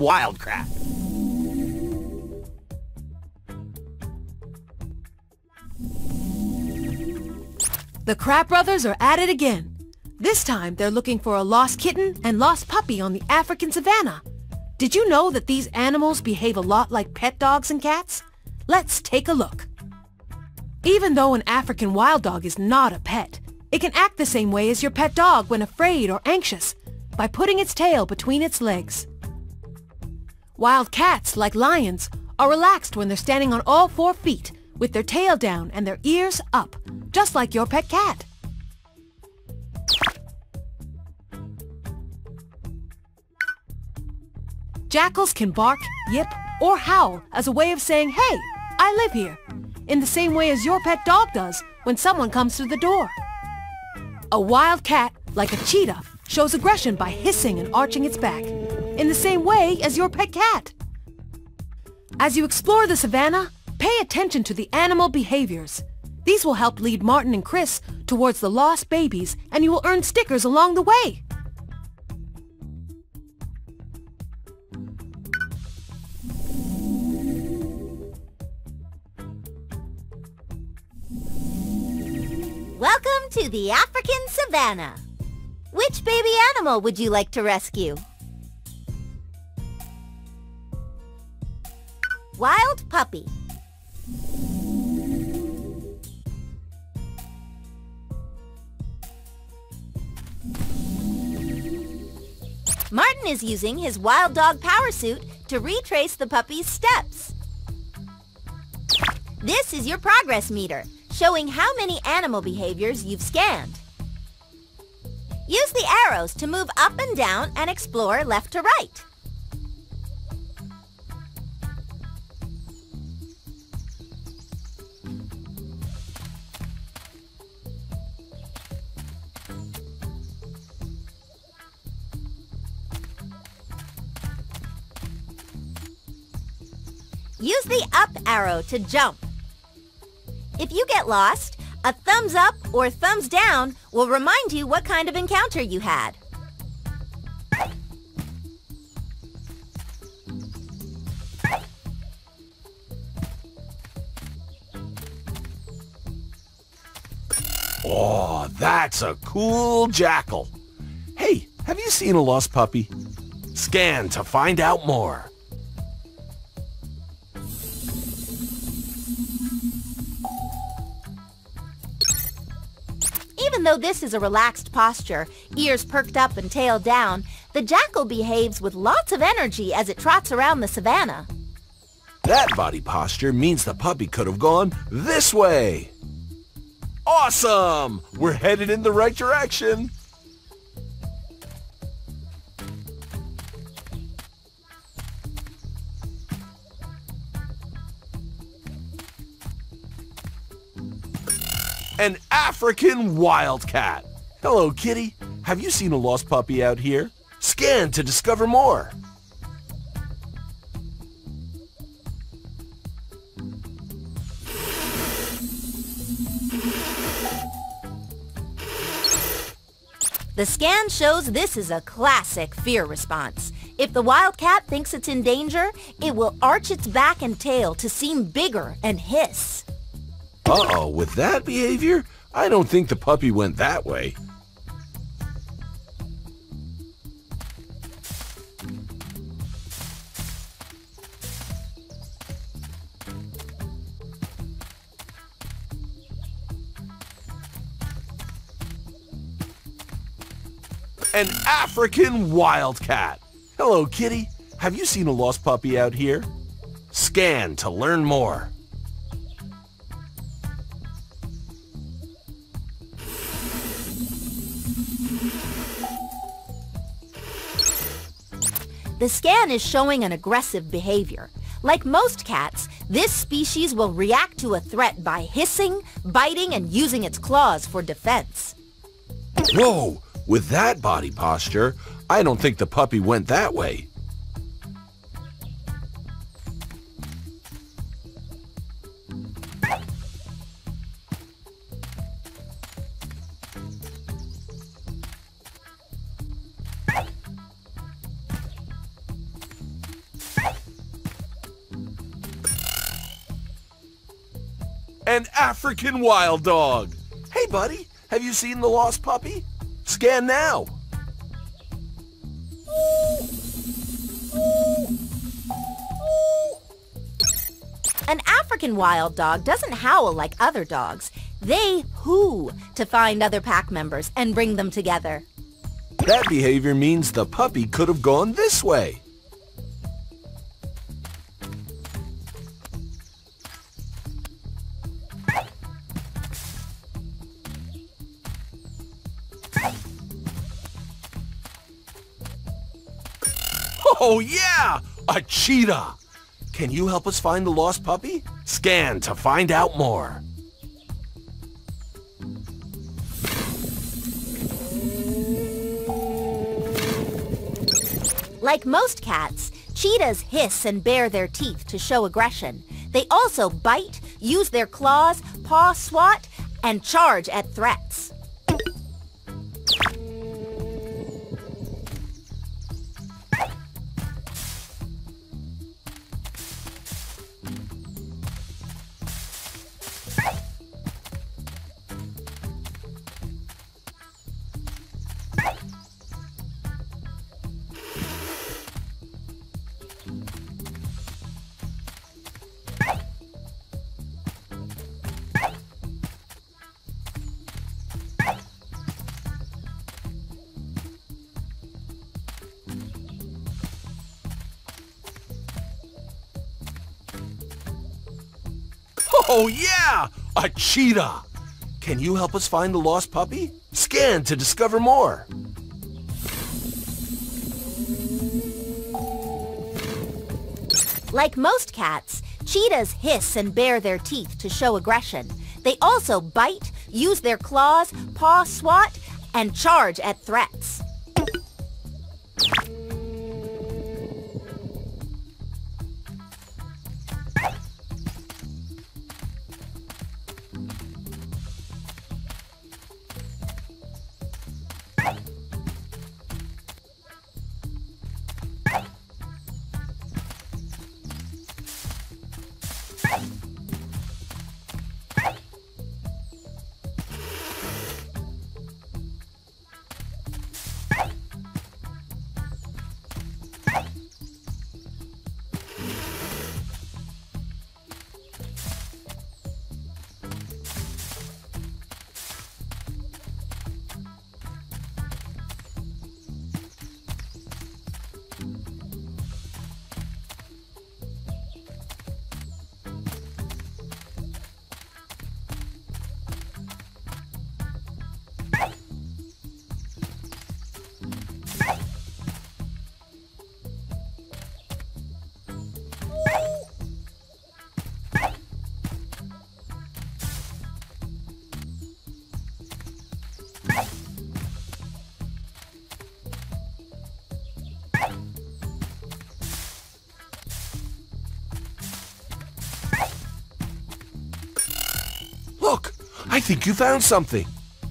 wildcat. The Kratt Brothers are at it again. This time, they're looking for a lost kitten and lost puppy on the African savannah. Did you know that these animals behave a lot like pet dogs and cats? Let's take a look. Even though an African wild dog is not a pet, it can act the same way as your pet dog when afraid or anxious, by putting its tail between its legs. Wild cats, like lions, are relaxed when they're standing on all four feet, with their tail down and their ears up, just like your pet cat. Jackals can bark, yip, or howl as a way of saying, hey, I live here, in the same way as your pet dog does when someone comes through the door. A wild cat, like a cheetah, shows aggression by hissing and arching its back, in the same way as your pet cat. As you explore the savannah, pay attention to the animal behaviors. These will help lead Martin and Chris towards the lost babies, and you will earn stickers along the way. Welcome to the African savannah. Which baby animal would you like to rescue? Wild puppy. Martin is using his wild dog power suit to retrace the puppy's steps. This is your progress meter, showing how many animal behaviors you've scanned. Use the arrows to move up and down and explore left to right. Use the up arrow to jump. If you get lost, a thumbs up or thumbs down will remind you what kind of encounter you had. Oh, that's a cool jackal. Hey, have you seen a lost puppy? Scan to find out more. Even though this is a relaxed posture, ears perked up and tail down, the jackal behaves with lots of energy as it trots around the savannah. That body posture means the puppy could have gone this way. Awesome! We're headed in the right direction. An African wildcat. Hello, kitty. Have you seen a lost puppy out here? Scan to discover more. The scan shows this is a classic fear response. If the wildcat thinks it's in danger, it will arch its back and tail to seem bigger and hiss. Uh-oh, with that behavior, I don't think the puppy went that way. An African wildcat. Hello, kitty. Have you seen a lost puppy out here? Scan to learn more. The scan is showing an aggressive behavior. Like most cats, this species will react to a threat by hissing, biting, and using its claws for defense. Whoa! With that body posture, I don't think the puppy went that way. An African wild dog. Hey, buddy, have you seen the lost puppy? Scan now. An African wild dog doesn't howl like other dogs. They whoo to find other pack members and bring them together. That behavior means the puppy could have gone this way. Oh yeah! A cheetah! Can you help us find the lost puppy? Scan to find out more. Like most cats, cheetahs hiss and bare their teeth to show aggression. They also bite, use their claws, paw swat, and charge at threats. Oh yeah! A cheetah! Can you help us find the lost puppy? Scan to discover more. Like most cats, cheetahs hiss and bare their teeth to show aggression. They also bite, use their claws, paw swat, and charge at threats. I think you found something.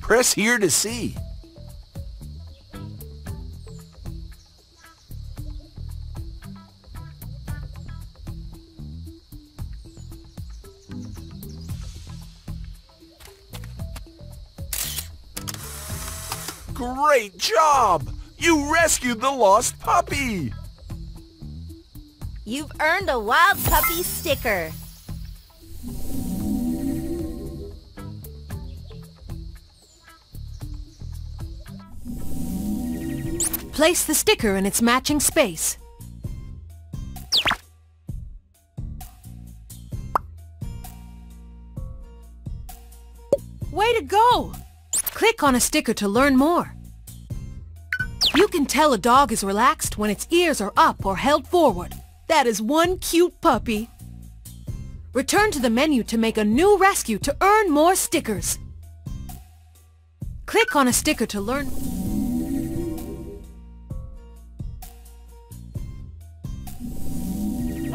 Press here to see. Great job! You rescued the lost puppy! You've earned a Wild Puppy sticker. Place the sticker in its matching space. Way to go! Click on a sticker to learn more. You can tell a dog is relaxed when its ears are up or held forward. That is one cute puppy. Return to the menu to make a new rescue to earn more stickers. Click on a sticker to learn...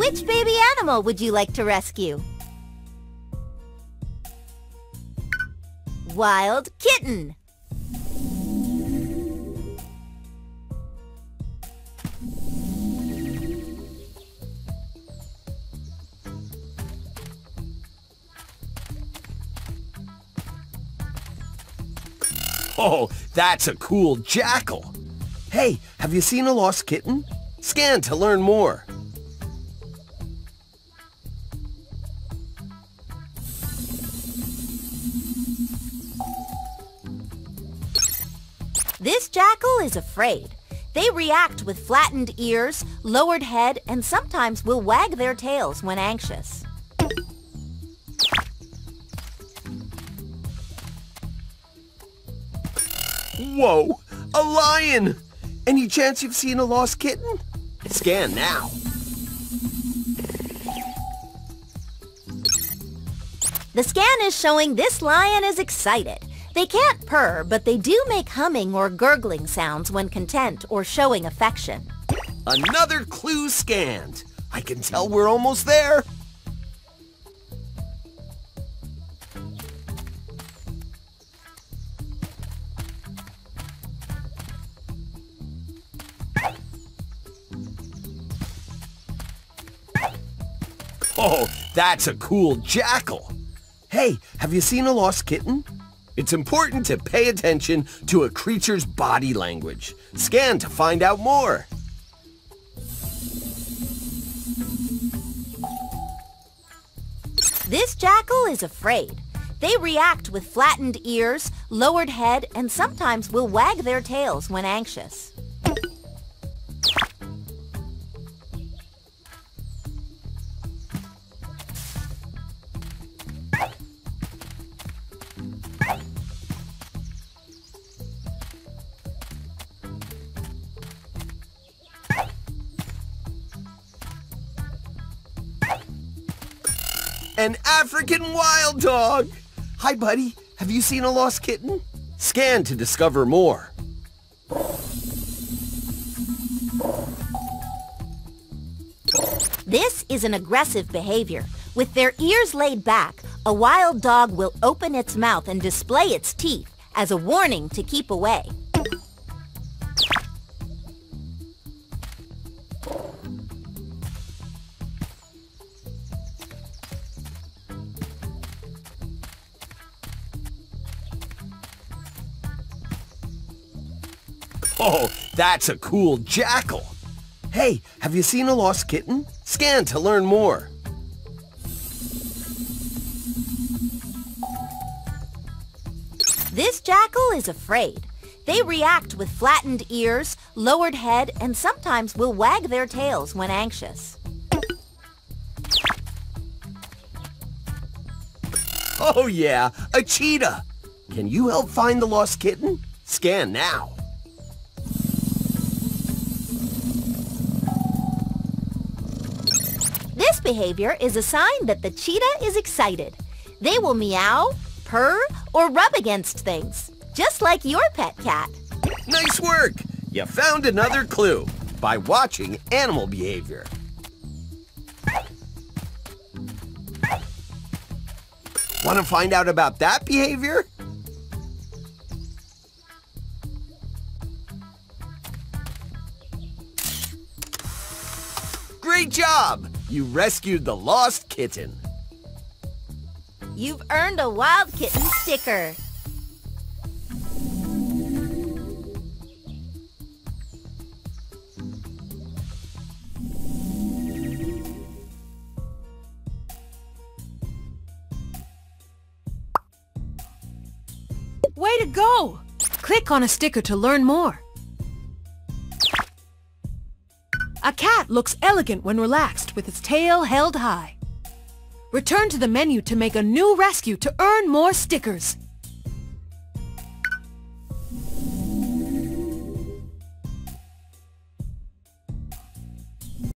Which baby animal would you like to rescue? Wild kitten. Oh, that's a cool jackal. Hey, have you seen a lost kitten? Scan to learn more. This jackal is afraid. They react with flattened ears, lowered head, and sometimes will wag their tails when anxious. Whoa, a lion! Any chance you've seen a lost kitten? Scan now. The scan is showing this lion is excited. They can't purr, but they do make humming or gurgling sounds when content or showing affection. Another clue scanned. I can tell we're almost there. Oh, that's a cool jackal. Hey, have you seen a lost kitten? It's important to pay attention to a creature's body language. Scan to find out more. This jackal is afraid. They react with flattened ears, lowered head, and sometimes will wag their tails when anxious. An African wild dog! Hi, buddy. Have you seen a lost kitten? Scan to discover more. This is an aggressive behavior. With their ears laid back, a wild dog will open its mouth and display its teeth as a warning to keep away. That's a cool jackal. Hey, have you seen a lost kitten? Scan to learn more. This jackal is afraid. They react with flattened ears, lowered head, and sometimes will wag their tails when anxious. Oh yeah, a cheetah. Can you help find the lost kitten? Scan now. Behavior is a sign that the cheetah is excited. They will meow, purr, or rub against things, just like your pet cat. Nice work! You found another clue by watching animal behavior. Want to find out about that behavior? Great job! You rescued the lost kitten. You've earned a Wild Kitten sticker. Way to go! Click on a sticker to learn more. A cat looks elegant when relaxed with its tail held high. Return to the menu to make a new rescue to earn more stickers.